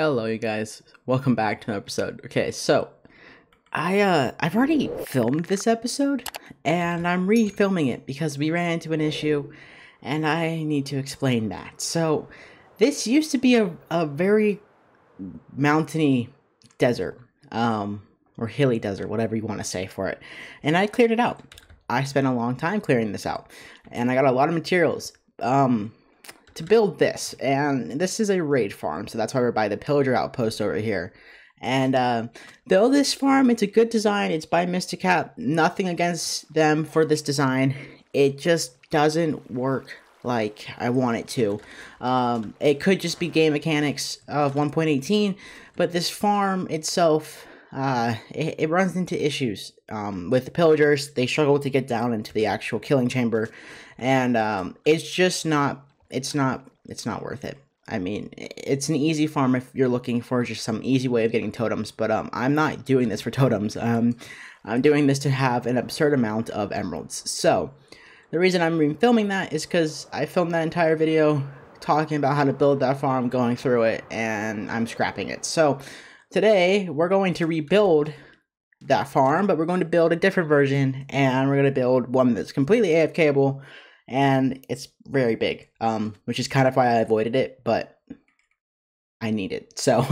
Hello, you guys. Welcome back to an episode. Okay, so I uh I've already filmed this episode, and I'm refilming it because we ran into an issue, and I need to explain that. So this used to be a a very mountainy desert, um, or hilly desert, whatever you want to say for it, and I cleared it out. I spent a long time clearing this out, and I got a lot of materials. Um, to build this, and this is a raid farm, so that's why we're by the pillager outpost over here. And uh, though this farm, it's a good design. It's by Mysticat. Nothing against them for this design. It just doesn't work like I want it to. Um, it could just be game mechanics of 1.18, but this farm itself, uh, it, it runs into issues. Um, with the pillagers, they struggle to get down into the actual killing chamber, and um, it's just not it's not it's not worth it. I mean, it's an easy farm if you're looking for just some easy way of getting totems, but um, I'm not doing this for totems. Um, I'm doing this to have an absurd amount of emeralds. So, the reason I'm filming that is because I filmed that entire video talking about how to build that farm, going through it, and I'm scrapping it. So, today we're going to rebuild that farm, but we're going to build a different version, and we're going to build one that's completely AFKable and it's very big, um, which is kind of why I avoided it, but I need it. So,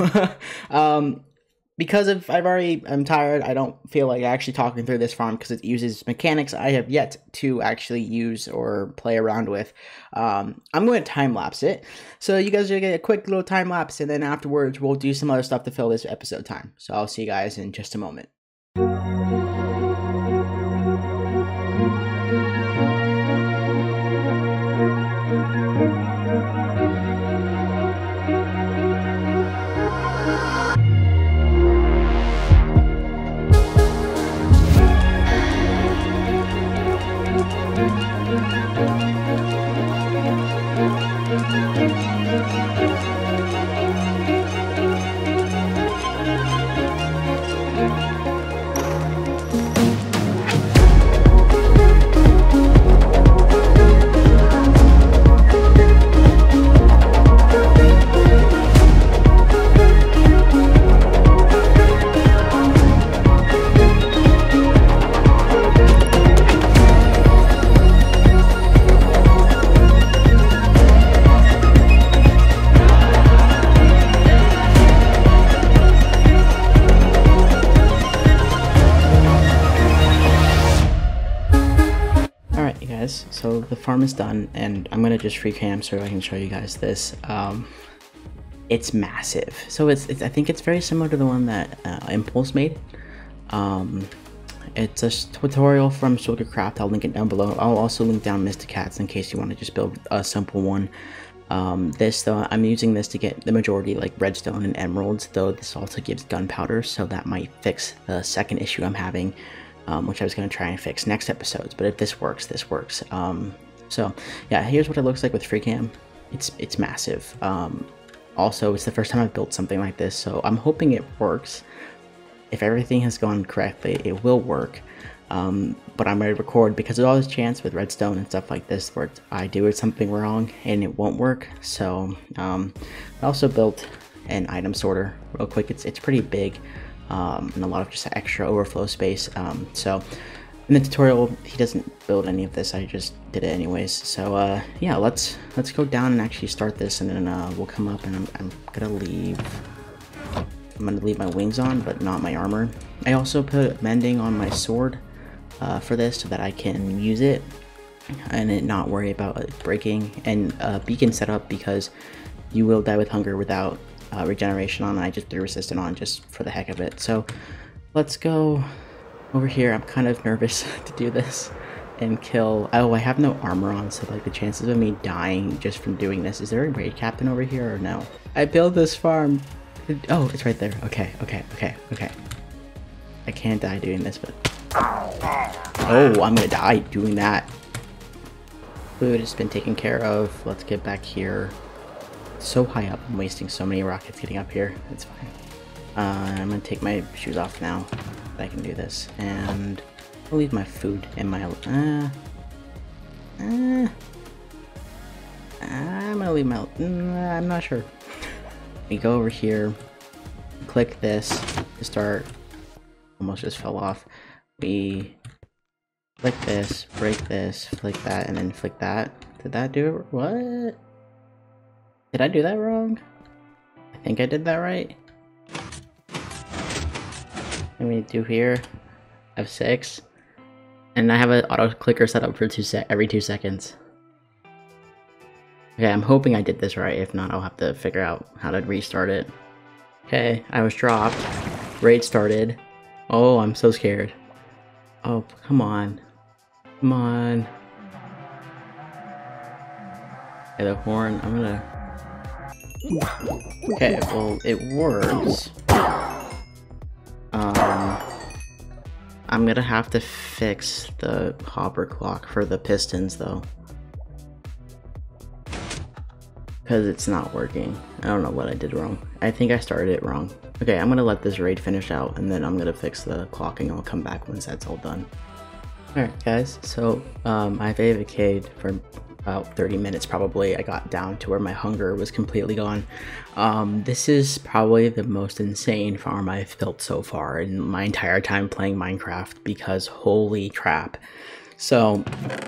um, because of I've already I'm tired. I don't feel like actually talking through this farm because it uses mechanics I have yet to actually use or play around with. Um, I'm going to time lapse it, so you guys are gonna get a quick little time lapse, and then afterwards we'll do some other stuff to fill this episode time. So I'll see you guys in just a moment. Is done, and I'm gonna just free cam so I can show you guys this. Um, it's massive. So it's, it's I think it's very similar to the one that uh, Impulse made. Um, it's a tutorial from Craft. I'll link it down below. I'll also link down Mysticat's in case you want to just build a simple one. Um, this though, I'm using this to get the majority like redstone and emeralds, though this also gives gunpowder, so that might fix the second issue I'm having um, which I was going to try and fix next episodes. But if this works, this works. Um, so yeah, here's what it looks like with FreeCam. It's it's massive. Um, also, it's the first time I've built something like this, so I'm hoping it works. If everything has gone correctly, it will work. Um, but I'm ready to record because there's always a chance with redstone and stuff like this where I do something wrong and it won't work. So um, I also built an item sorter real quick. It's it's pretty big um, and a lot of just extra overflow space. Um, so in the tutorial, he doesn't build any of this. I just did it anyways. So uh, yeah, let's let's go down and actually start this, and then uh, we'll come up and I'm, I'm gonna leave. I'm gonna leave my wings on, but not my armor. I also put mending on my sword uh, for this so that I can use it and it not worry about it breaking. And uh, beacon setup because you will die with hunger without uh, regeneration on. I just threw resistant on just for the heck of it. So let's go over here. I'm kind of nervous to do this and kill. Oh, I have no armor on, so like the chances of me dying just from doing this. Is there a raid captain over here or no? I built this farm. Oh, it's right there. Okay, okay, okay, okay. I can't die doing this, but. Oh, I'm gonna die doing that. Food has been taken care of. Let's get back here so high up. I'm wasting so many rockets getting up here. It's fine. Uh, I'm gonna take my shoes off now. I can do this. And I'll leave my food in my... Uh, uh, I'm gonna leave my... Uh, I'm not sure. we go over here, click this to start. Almost just fell off. We flick this, break this, flick that, and then flick that. Did that do it? What? Did I do that wrong? I think I did that right. And we do here, F6. And I have an auto clicker set up for two sec every two seconds. Okay, I'm hoping I did this right. If not, I'll have to figure out how to restart it. Okay, I was dropped. Raid started. Oh, I'm so scared. Oh, come on. Come on. Okay, the horn, I'm gonna... Okay, well, it works. I'm gonna have to fix the hopper clock for the pistons, though. Because it's not working. I don't know what I did wrong. I think I started it wrong. Okay, I'm gonna let this raid finish out, and then I'm gonna fix the clock, and I'll come back once that's all done. Alright guys, so um, I've AFK'd for about 30 minutes probably. I got down to where my hunger was completely gone. Um, this is probably the most insane farm I've built so far in my entire time playing Minecraft because holy crap. So,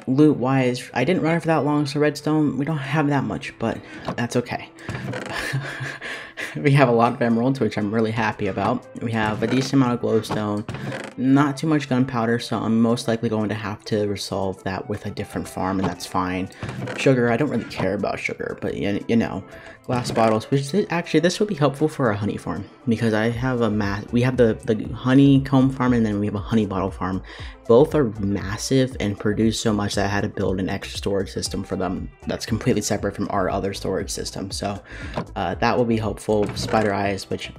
loot wise, I didn't run it for that long, so redstone, we don't have that much, but that's okay. we have a lot of emeralds, which I'm really happy about. We have a decent amount of glowstone, not too much gunpowder, so I'm most likely going to have to resolve that with a different farm, and that's fine. Sugar, I don't really care about sugar, but you, you know, glass bottles, which is, actually this would be helpful for a honey farm, because I have a mass, we have the, the honeycomb farm, and then we have a honey bottle farm. Both are massive and produce so much that I had to build an extra storage system for them that's completely separate from our other storage system, so uh, that will be helpful spider eyes, which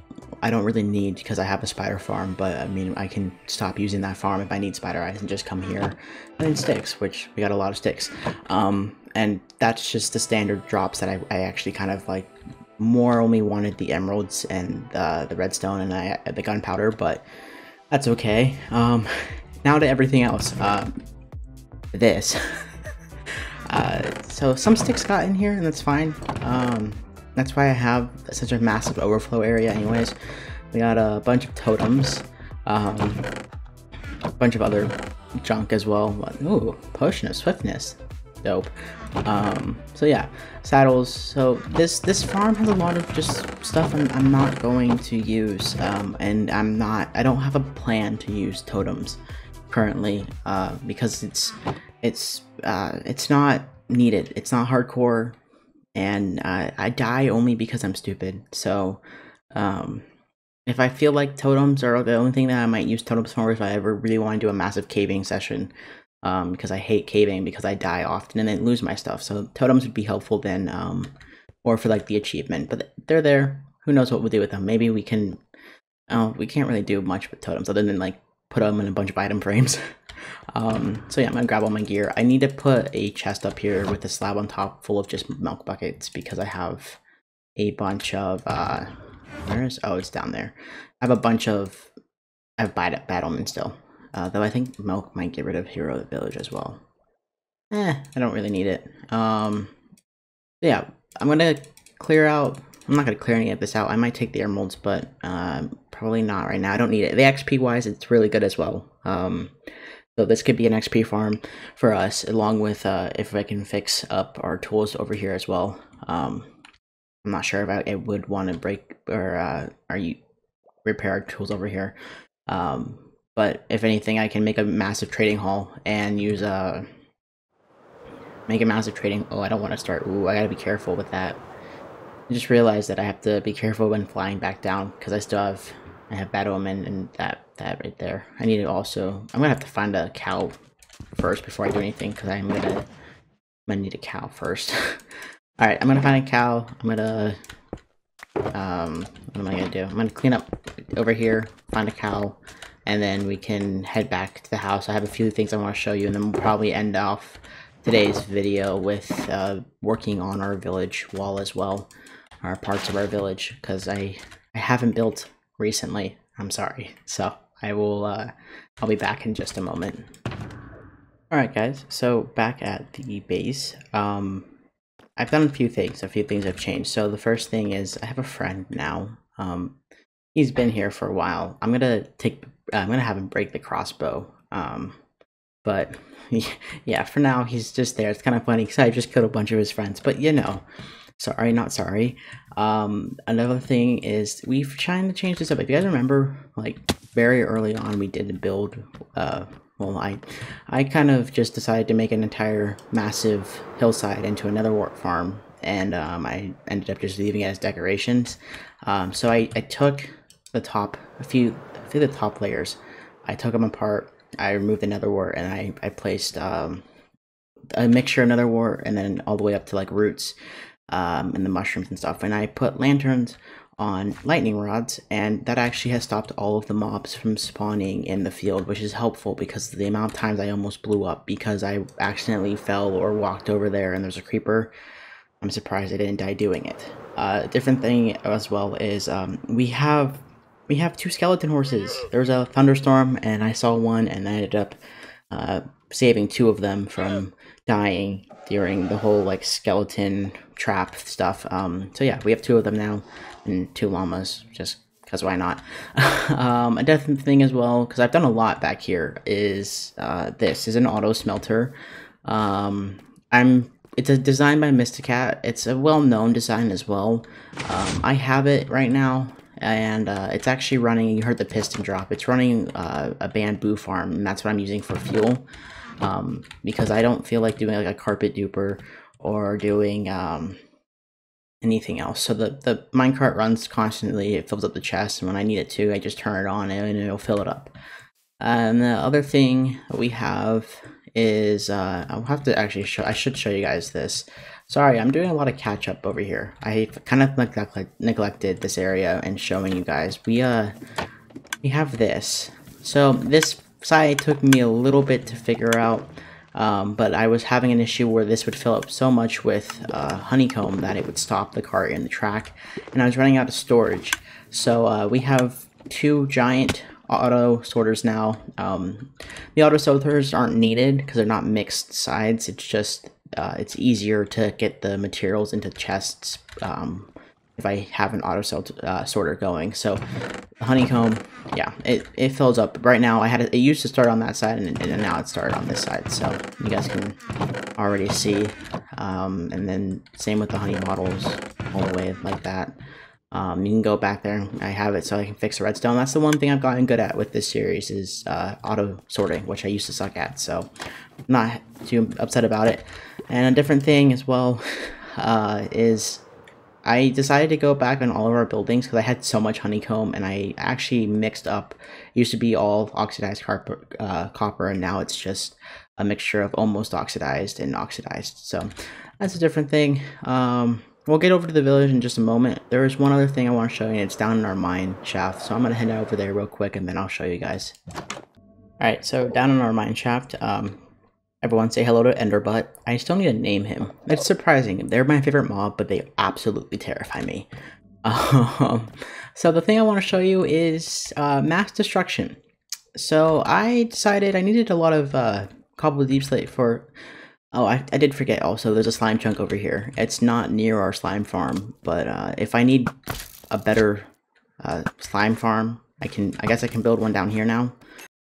I don't really need because I have a spider farm, but I mean, I can stop using that farm if I need spider eyes and just come here. And sticks, which we got a lot of sticks. Um, and that's just the standard drops that I, I actually kind of like more only wanted the emeralds and uh, the redstone and I, the gunpowder, but that's okay. Um, now to everything else. Uh, this. uh, so some sticks got in here and that's fine. Um, that's why I have such a massive overflow area anyways. We got a bunch of totems, um, a bunch of other junk as well. Ooh, potion of swiftness, dope. Um, so yeah, saddles. So this this farm has a lot of just stuff I'm, I'm not going to use, um, and I'm not. I don't have a plan to use totems currently uh, because it's it's uh, it's not needed. It's not hardcore and uh, I die only because I'm stupid. So, um, if I feel like totems are the only thing that I might use totems for, if I ever really want to do a massive caving session, um, because I hate caving because I die often and then lose my stuff. So totems would be helpful then, um, or for like the achievement. But they're there. Who knows what we'll do with them? Maybe we can. Oh, we can't really do much with totems other than like put them in a bunch of item frames. Um, so yeah, I'm gonna grab all my gear. I need to put a chest up here with a slab on top full of just milk buckets because I have a bunch of, uh, where is, oh, it's down there. I have a bunch of, I have Bad Omen still. Uh, though I think milk might get rid of Hero of the Village as well. Eh, I don't really need it. Um, yeah, I'm gonna clear out, I'm not gonna clear any of this out. I might take the emeralds, but, uh, probably not right now. I don't need it. The XP wise, it's really good as well. Um, so this could be an XP farm for us, along with uh, if I can fix up our tools over here as well. Um, I'm not sure if I, would want to break or uh, are you repair our tools over here. Um, but if anything, I can make a massive trading hall and use a uh, make a massive trading. Oh, I don't want to start. Ooh, I gotta be careful with that. I just realized that I have to be careful when flying back down because I still have I have Bad Omen and that that right there. I need to also. I'm gonna have to find a cow first before I do anything because I'm gonna. I'm gonna need a cow first. All right, I'm gonna find a cow. I'm gonna. Um, what am I gonna do? I'm gonna clean up over here, find a cow, and then we can head back to the house. I have a few things I want to show you, and then we'll probably end off today's video with uh, working on our village wall as well, our parts of our village, because I I haven't built recently. I'm sorry. So I will, uh, I'll be back in just a moment. Alright guys, so back at the base, um, I've done a few things. A few things have changed. So the first thing is I have a friend now. Um, he's been here for a while. I'm gonna take. I'm gonna have him break the crossbow. Um, but yeah, for now he's just there. It's kind of funny because I just killed a bunch of his friends. But you know, sorry, not sorry. Um, another thing is we've trying to change this up. If you guys remember, like very early on, we did the build. Uh, well, I, I kind of just decided to make an entire massive hillside into a nether wart farm, and um, I ended up just leaving it as decorations. Um, so I, I took the top, a few, a few of the top layers, I took them apart. I removed nether wart, and I I placed um, a mixture of nether wart, and then all the way up to like roots, um, and the mushrooms and stuff. And I put lanterns on lightning rods, and that actually has stopped all of the mobs from spawning in the field, which is helpful because the amount of times I almost blew up because I accidentally fell or walked over there and there's a creeper. I'm surprised I didn't die doing it. Uh, different thing as well is um, we have we have two skeleton horses. There was a thunderstorm, and I saw one, and I ended up uh, saving two of them from dying during the whole like skeleton trap stuff. Um, so yeah, we have two of them now and two llamas, just because why not? um, a death thing as well, because I've done a lot back here, is uh, this is an auto smelter. Um, I'm it's a design by Mysticat. It's a well-known design as well. Um, I have it right now, and uh, it's actually running. You heard the piston drop. It's running uh, a bamboo farm, and that's what I'm using for fuel. Um, because I don't feel like doing like a carpet duper or doing um, anything else. So the, the minecart runs constantly, it fills up the chest, and when I need it to, I just turn it on and it'll fill it up. And the other thing we have is, uh, I'll have to actually show, I should show you guys this. Sorry, I'm doing a lot of catch up over here. I kind of neglect, neglected this area and showing you guys. We, uh, we have this. So this side took me a little bit to figure out um, but I was having an issue where this would fill up so much with uh, honeycomb that it would stop the cart in the track, and I was running out of storage. So uh, we have two giant auto sorters now. Um, the auto sorters aren't needed because they're not mixed sides. It's just uh, it's easier to get the materials into chests um, if I have an auto cell uh, sorter going. So honeycomb, yeah, it, it fills up. Right now, I had it, it used to start on that side, and, and now it started on this side. So you guys can already see. Um, and then same with the honey bottles, all the way like that. Um, you can go back there. And I have it so I can fix the redstone. That's the one thing I've gotten good at with this series is uh, auto sorting, which I used to suck at. So not too upset about it. And a different thing as well uh, is I decided to go back on all of our buildings because I had so much honeycomb and I actually mixed up. It used to be all oxidized copper, uh, copper and now it's just a mixture of almost oxidized and oxidized. So that's a different thing. Um, we'll get over to the village in just a moment. There is one other thing I want to show you. And it's down in our mine shaft. So I'm going to head over there real quick and then I'll show you guys. Alright, so down in our mine shaft, um, Everyone say hello to Enderbutt. I still need to name him. It's surprising. They're my favorite mob, but they absolutely terrify me. Um, so the thing I want to show you is uh, mass destruction. So I decided I needed a lot of uh, cobble deepslate for... Oh, I, I did forget also, there's a slime chunk over here. It's not near our slime farm, but uh, if I need a better uh, slime farm, I can. I guess I can build one down here now.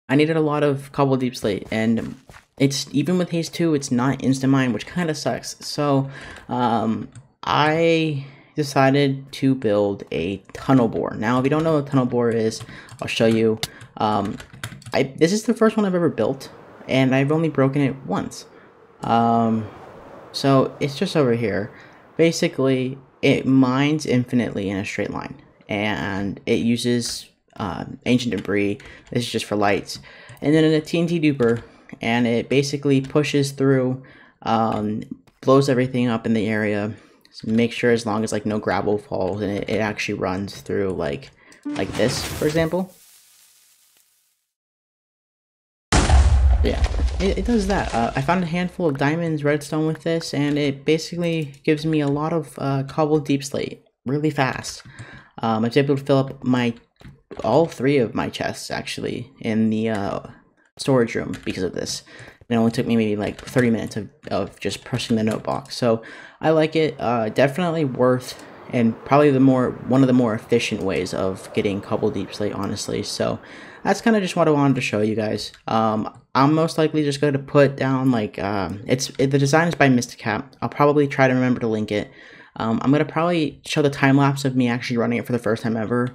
I needed a lot of cobble deepslate, and it's even with Haste 2 it's not instant mine which kind of sucks. So um, i decided to build a tunnel bore. Now if you don't know what tunnel bore is i'll show you. Um, I, this is the first one i've ever built and i've only broken it once. Um, so it's just over here. Basically it mines infinitely in a straight line and it uses uh, ancient debris. This is just for lights. And then in a tnt duper and it basically pushes through, um, blows everything up in the area. So make sure as long as like no gravel falls and it, it actually runs through like like this, for example. Yeah, it, it does that. Uh, I found a handful of diamonds redstone with this, and it basically gives me a lot of uh, cobbled deepslate really fast. Um, I was able to fill up my all three of my chests actually in the uh, storage room because of this. It only took me maybe like 30 minutes of, of just pressing the note box. So I like it. Uh, definitely worth and probably the more one of the more efficient ways of getting cobble deepslate honestly so that's kind of just what i wanted to show you guys um, i'm most likely just going to put down like um, it's it, the design is by Mysticat i'll probably try to remember to link it um, i'm going to probably show the time lapse of me actually running it for the first time ever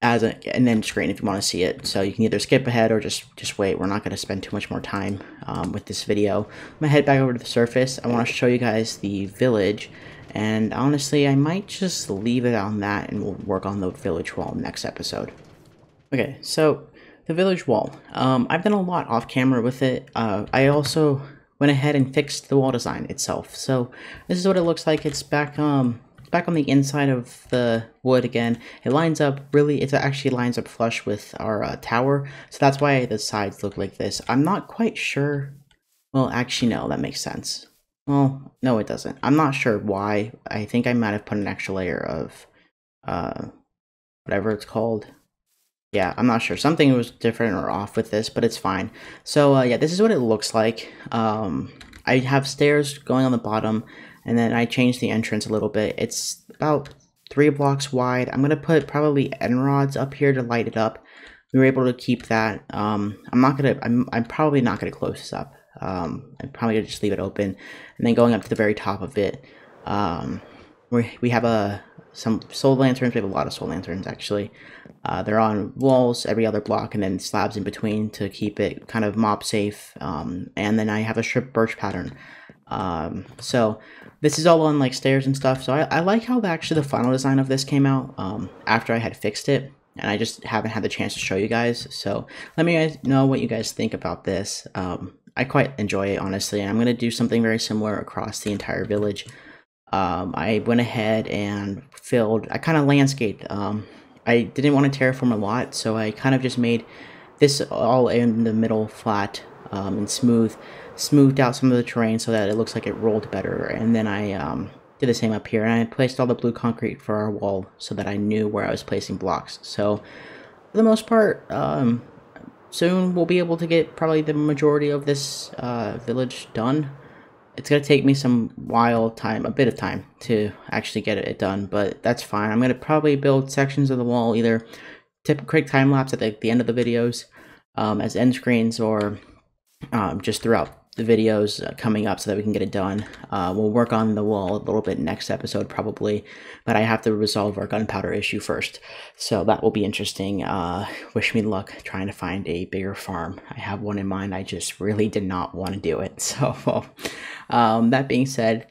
as a and then screen if you want to see it so you can either skip ahead or just just wait we're not going to spend too much more time um, with this video i'm gonna head back over to the surface i want to show you guys the village and honestly, I might just leave it on that and we'll work on the village wall next episode. Okay, so the village wall. Um, I've done a lot off camera with it. Uh, I also went ahead and fixed the wall design itself. So this is what it looks like. It's back um back on the inside of the wood again. It lines up really, it actually lines up flush with our uh, tower. So that's why the sides look like this. I'm not quite sure. Well, actually, no, that makes sense. Well, no, it doesn't. I'm not sure why. I think I might have put an extra layer of, uh, whatever it's called. Yeah, I'm not sure. Something was different or off with this, but it's fine. So, uh, yeah, this is what it looks like. Um, I have stairs going on the bottom, and then I changed the entrance a little bit. It's about three blocks wide. I'm going to put probably end rods up here to light it up. We were able to keep that. Um, I'm not going to, I'm, I'm probably not going to close this up. Um, I'm probably gonna just leave it open, and then going up to the very top of it, um, we we have a some soul lanterns. We have a lot of soul lanterns actually. Uh, they're on walls every other block, and then slabs in between to keep it kind of mob safe. Um, and then I have a strip birch pattern. Um, so this is all on like stairs and stuff. So I, I like how actually the final design of this came out um, after I had fixed it and I just haven't had the chance to show you guys. So let me know what you guys think about this. Um, I quite enjoy it, honestly. I'm going to do something very similar across the entire village. Um, I went ahead and filled, I kind of landscaped. Um, I didn't want to terraform a lot, so I kind of just made this all in the middle flat um, and smooth, smoothed out some of the terrain so that it looks like it rolled better. And then I um, did the same up here, and I placed all the blue concrete for our wall so that I knew where I was placing blocks. So for the most part, um, soon we'll be able to get probably the majority of this uh, village done. It's going to take me some while time, a bit of time to actually get it done, but that's fine. I'm going to probably build sections of the wall, either tip quick time lapse at the, the end of the videos um, as end screens or um, just throughout the videos uh, coming up so that we can get it done. Uh, we'll work on the wall a little bit next episode probably, but I have to resolve our gunpowder issue first. So that will be interesting. Uh, wish me luck trying to find a bigger farm. I have one in mind. I just really did not want to do it. So um, that being said,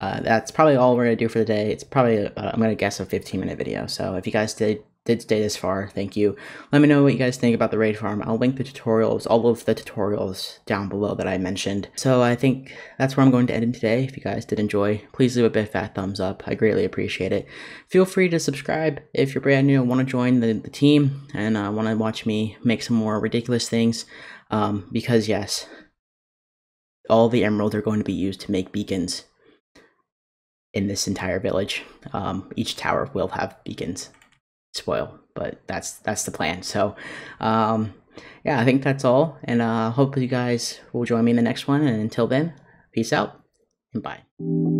uh, that's probably all we're going to do for the day. It's probably, I'm going to guess, a 15 minute video. So if you guys did did stay this far, thank you. Let me know what you guys think about the raid farm. I'll link the tutorials, all of the tutorials down below that I mentioned. So I think that's where I'm going to end today. If you guys did enjoy, please leave a big fat thumbs up. I greatly appreciate it. Feel free to subscribe if you're brand new and want to join the, the team and uh, want to watch me make some more ridiculous things. Um, because yes, all the emeralds are going to be used to make beacons in this entire village. Um, each tower will have beacons spoil, but that's that's the plan. So, um, yeah, I think that's all, and uh, hope you guys will join me in the next one. And until then, peace out and bye.